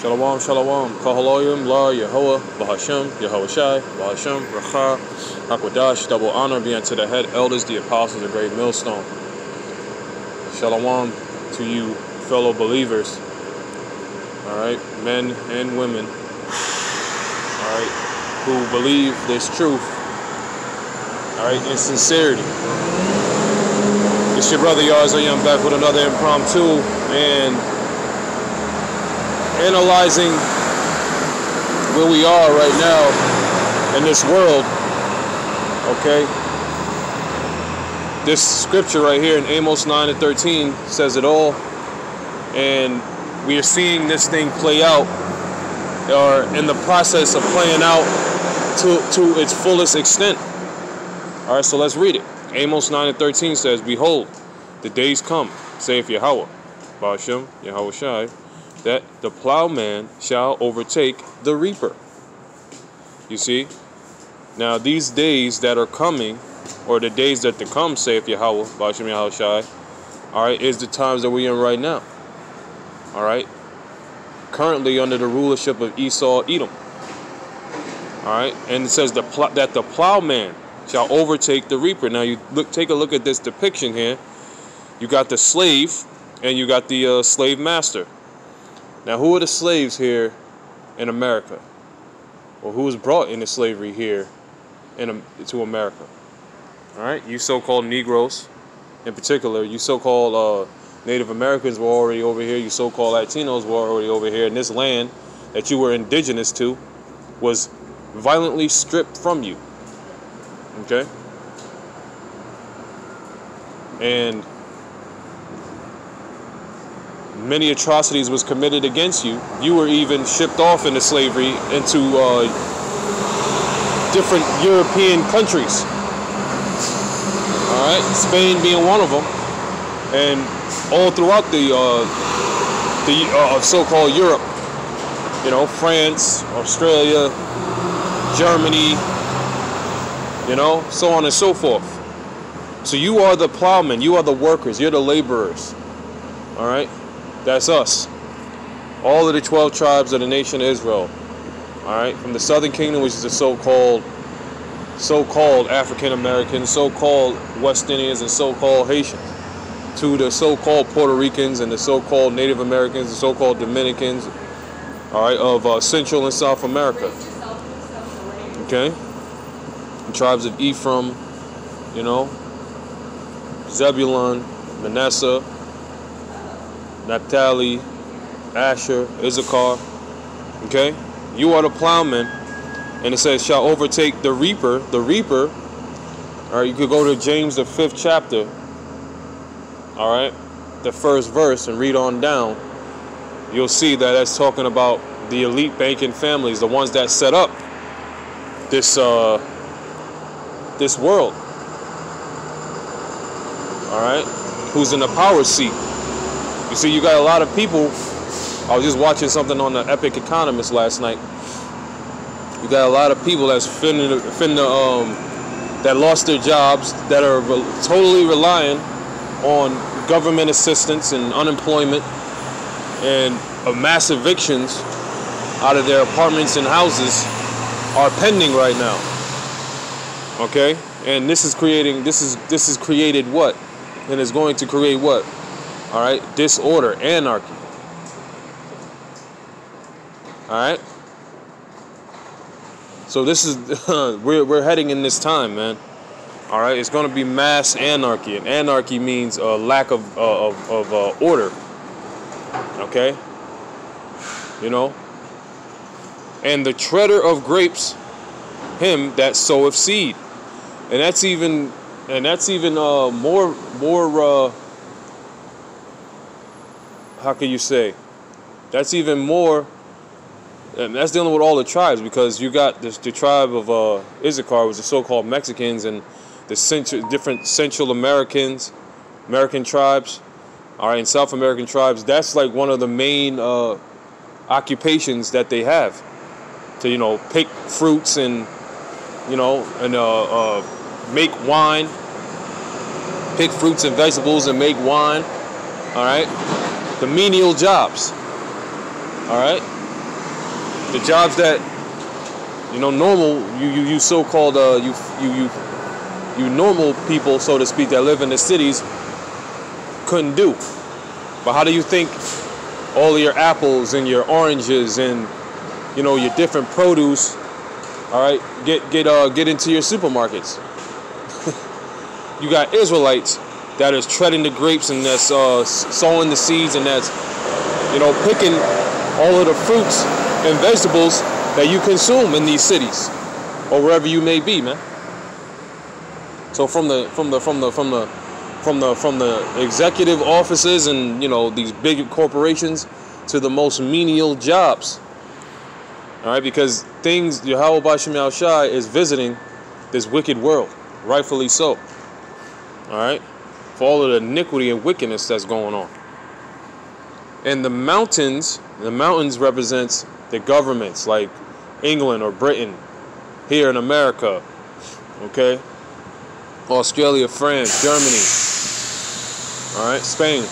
Shalom, shalom. Kahaloyim, La, Yehovah, Bahashem, Yehovah Shai, Bahashem, Racha, Hakwadash, double honor be unto the head elders, the apostles, the great millstone. Shalom to you, fellow believers. All right, men and women. All right, who believe this truth. All right, in sincerity. It's your brother Yarza Young back with another impromptu and analyzing where we are right now in this world. Okay. This scripture right here in Amos 9 and 13 says it all. And we are seeing this thing play out or in the process of playing out to, to its fullest extent. All right, so let's read it. Amos 9 and 13 says, Behold, the days come, saith Yahweh, Bashem, Yahweh Shai, that the plowman shall overtake the reaper. You see? Now, these days that are coming, or the days that to come, saith Yahweh, Bashem, Yahweh Shai, all right, is the times that we're in right now. All right? Currently under the rulership of Esau, Edom. All right? And it says the pl- that the plowman shall overtake the reaper. Now you look, take a look at this depiction here. You got the slave, and you got the uh, slave master. Now, who are the slaves here in America, or who was brought into slavery here in to America? All right, you so-called Negroes, in particular, you so-called uh, Native Americans were already over here. You so-called Latinos were already over here. And this land that you were indigenous to was violently stripped from you. Okay? And many atrocities was committed against you. You were even shipped off into slavery into uh, different European countries. All right, Spain being one of them, and all throughout the uh, the uh, so-called Europe. You know, France, Australia, Germany, you know, so on and so forth. So you are the plowmen, you are the workers, you're the laborers. All right? That's us. All of the 12 tribes of the nation of Israel. All right? From the southern kingdom, which is the so-called so-called African Americans, so-called West Indians, and so-called Haitians, to the so-called Puerto Ricans and the so-called Native Americans, the so-called Dominicans, all right, of uh, Central and South America. Okay? The tribes of Ephraim, you know, Zebulun, Manasseh, Naphtali, Asher, Issachar. Okay? You are the plowman. And it says, shall overtake the reaper. The reaper, all right, you could go to James, the fifth chapter, all right, the first verse, and read on down. You'll see that that's talking about the elite banking families, the ones that set up this uh, this world. All right, who's in the power seat? You see, you got a lot of people. I was just watching something on the Epic Economist last night. You got a lot of people that's finna, finna um, that lost their jobs, that are re- totally relying on government assistance and unemployment and uh, mass evictions out of their apartments and houses are pending right now. Okay? And this is creating this is this is created what? And is going to create what? All right? Disorder, anarchy. All right? So this is we're we're heading in this time, man. All right, it's going to be mass anarchy, and anarchy means a lack of uh, of, of uh, order. Okay, you know, and the treader of grapes, him that soweth seed, and that's even and that's even uh, more more. How can you say? That's even more and that's dealing with all the tribes because you got this, the tribe of uh, Issachar was the so-called Mexicans and the central, different Central Americans, American tribes, all right, and South American tribes. That's like one of the main uh, occupations that they have to you know pick fruits and you know and uh, uh, make wine, pick fruits and vegetables and make wine. All right, the menial jobs. All right the jobs that you know normal you you, you so-called uh, you you you you normal people so to speak that live in the cities couldn't do. But how do you think all your apples and your oranges and you know your different produce, all right, get get uh get into your supermarkets? you got Israelites that is treading the grapes and that's uh, sowing the seeds and that's you know picking all of the fruits and vegetables that you consume in these cities or wherever you may be, man. So from the from the from the from the from the from the executive offices and you know these big corporations to the most menial jobs. All right, because things Yahweh Bashim Shai is visiting this wicked world, rightfully so. All right, for all of the iniquity and wickedness that's going on. And the mountains, the mountains represents the governments like England or Britain, here in America, okay, Australia, France, Germany, all right, Spain.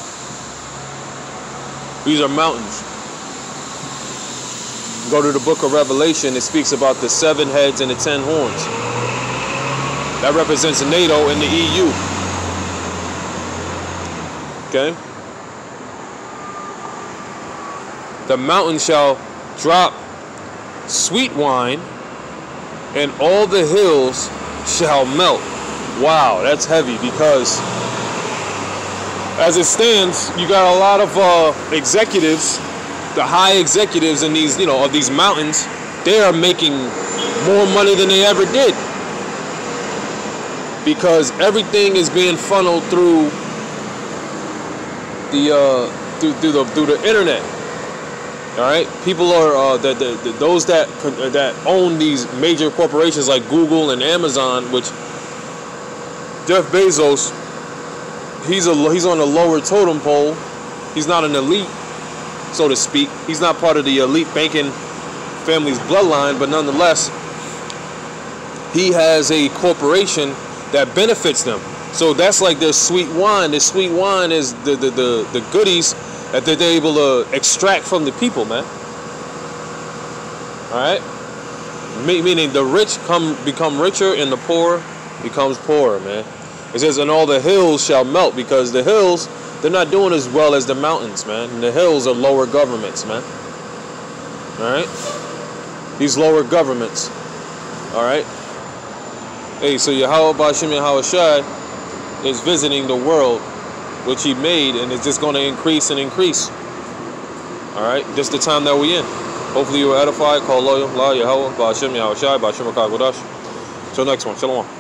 These are mountains. Go to the book of Revelation, it speaks about the seven heads and the ten horns. That represents NATO and the EU. Okay? The mountain shall drop sweet wine, and all the hills shall melt. Wow, that's heavy because as it stands, you got a lot of uh, executives, the high executives in these, you know, of these mountains. They are making more money than they ever did because everything is being funneled through the uh, through, through the through the internet. All right, people are uh, the, the, the, those that that own these major corporations like Google and Amazon, which Jeff Bezos he's a he's on a lower totem pole. He's not an elite, so to speak. He's not part of the elite banking family's bloodline, but nonetheless, he has a corporation that benefits them. So that's like their sweet wine. Their sweet wine is the the, the, the goodies that they're able to extract from the people, man. All right, meaning the rich come become richer and the poor becomes poorer, man. It says, and all the hills shall melt because the hills, they're not doing as well as the mountains, man. And the hills are lower governments, man. All right? These lower governments. All right? Hey, so Yahweh Bashim Yahweh Shai is visiting the world, which he made, and it's just going to increase and increase. All right? Just the time that we in. Hopefully you were edified. Call loyal. La Yahweh Bashim Yahweh Shai Bashim Till next one. Shalom.